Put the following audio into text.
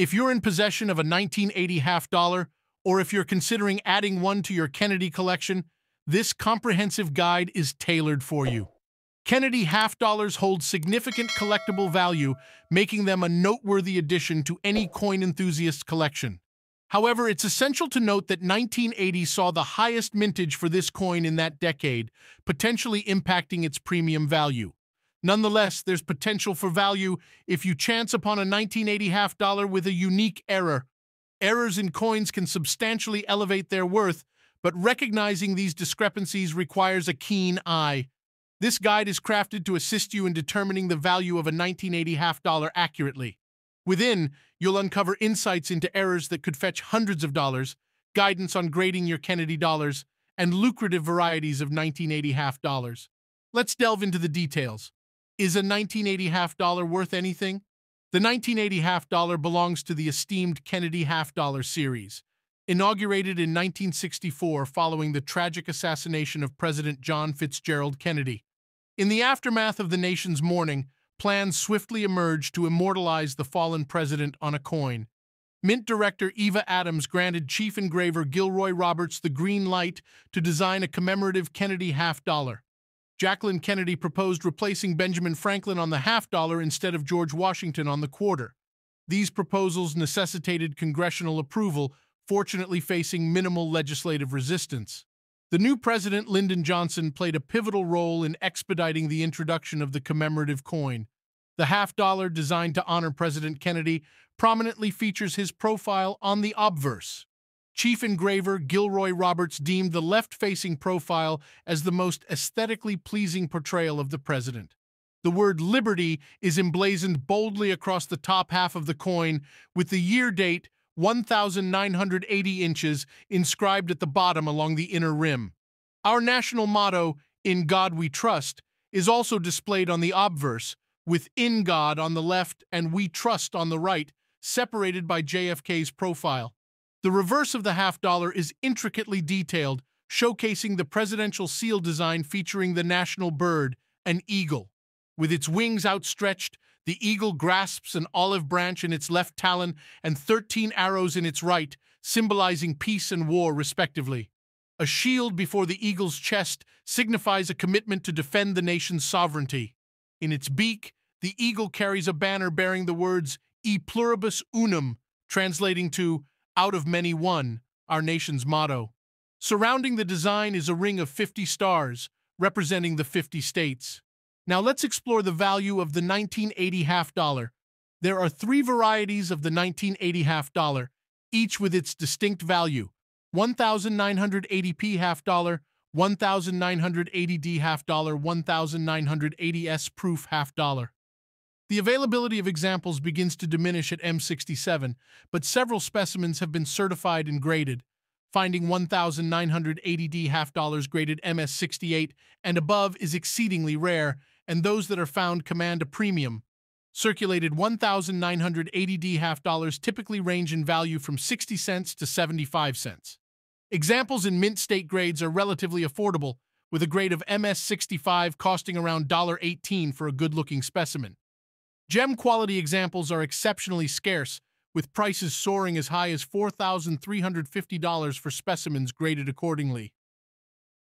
If you're in possession of a 1980 half dollar, or if you're considering adding one to your Kennedy collection, this comprehensive guide is tailored for you. Kennedy half dollars hold significant collectible value, making them a noteworthy addition to any coin enthusiast's collection. However, it's essential to note that 1980 saw the highest mintage for this coin in that decade, potentially impacting its premium value. Nonetheless, there's potential for value if you chance upon a 1980 half dollar with a unique error. Errors in coins can substantially elevate their worth, but recognizing these discrepancies requires a keen eye. This guide is crafted to assist you in determining the value of a 1980 half dollar accurately. Within, you'll uncover insights into errors that could fetch hundreds of dollars, guidance on grading your Kennedy dollars, and lucrative varieties of 1980 half dollars. Let's delve into the details. Is a 1980 half dollar worth anything? The 1980 half dollar belongs to the esteemed Kennedy half dollar series. Inaugurated in 1964 following the tragic assassination of President John Fitzgerald Kennedy. In the aftermath of the nation's mourning, plans swiftly emerged to immortalize the fallen president on a coin. Mint director Eva Adams granted chief engraver Gilroy Roberts the green light to design a commemorative Kennedy half dollar. Jacqueline Kennedy proposed replacing Benjamin Franklin on the half dollar instead of George Washington on the quarter. These proposals necessitated congressional approval, fortunately facing minimal legislative resistance. The new president, Lyndon Johnson, played a pivotal role in expediting the introduction of the commemorative coin. The half dollar, designed to honor President Kennedy, prominently features his profile on the obverse. Chief engraver Gilroy Roberts deemed the left-facing profile as the most aesthetically pleasing portrayal of the president. The word Liberty is emblazoned boldly across the top half of the coin, with the year date 1,980 inches inscribed at the bottom along the inner rim. Our national motto, In God We Trust, is also displayed on the obverse, with In God on the left and We Trust on the right, separated by JFK's profile. The reverse of the half dollar is intricately detailed, showcasing the presidential seal design featuring the national bird, an eagle. With its wings outstretched, the eagle grasps an olive branch in its left talon and 13 arrows in its right, symbolizing peace and war, respectively. A shield before the eagle's chest signifies a commitment to defend the nation's sovereignty. In its beak, the eagle carries a banner bearing the words E pluribus unum, translating to out of many one, our nation's motto. Surrounding the design is a ring of 50 stars, representing the 50 states. Now let's explore the value of the 1980 half dollar. There are three varieties of the 1980 half dollar, each with its distinct value. 1980p half dollar, 1980d half dollar, 1980s proof half dollar. The availability of examples begins to diminish at M67, but several specimens have been certified and graded. Finding 1,980D half dollars graded MS68 and above is exceedingly rare, and those that are found command a premium. Circulated 1,980D half dollars typically range in value from 60 cents to 75 cents. Examples in mint state grades are relatively affordable, with a grade of MS65 costing around $1.18 for a good-looking specimen. Gem quality examples are exceptionally scarce, with prices soaring as high as $4,350 for specimens graded accordingly.